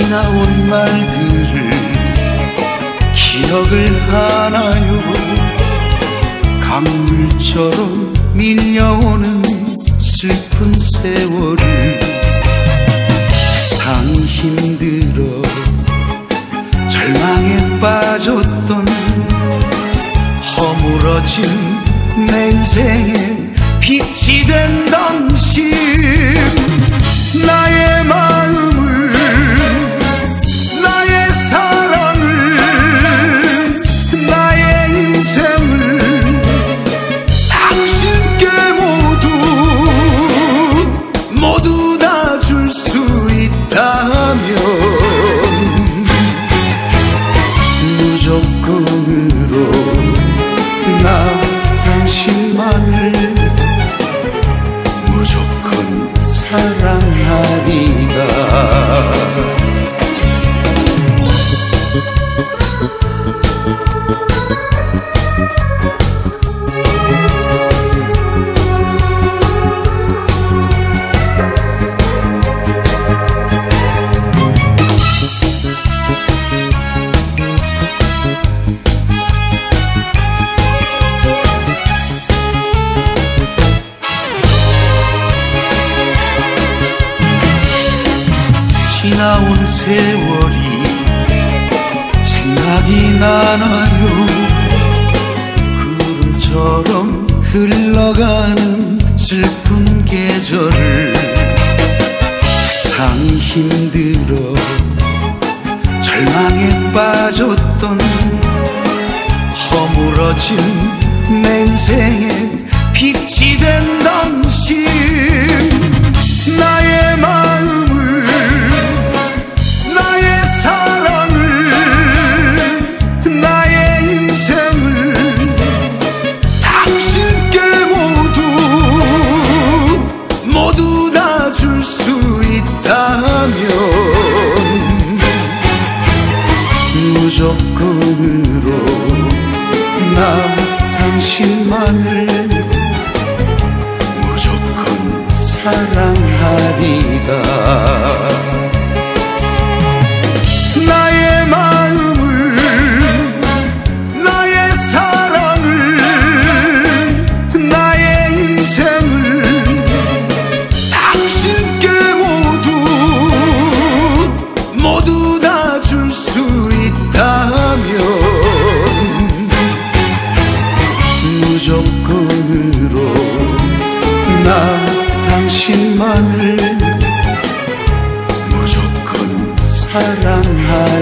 지나온 날들을 기억을 하나요? 강물처럼 밀려오는 슬픈 세월을 세상 힘들어 절망에 빠졌던 허물어진 내 인생의 빛이 된 무조건으로 나 당신만을 지나온 세월이 생각이 나나요? 구름처럼 흘러가는 슬픈 계절을 세상 힘들어 절망에 빠졌던 허물어진 내 인생에 빛이 된 당신. 나 무조건으로 나 당신만을 무조건 나의 마음을 나의 사랑을 나의 인생을 당신께 모두 모두 다 줄 수 있다 무조건으로 나 당신만을 무조건 사랑하리다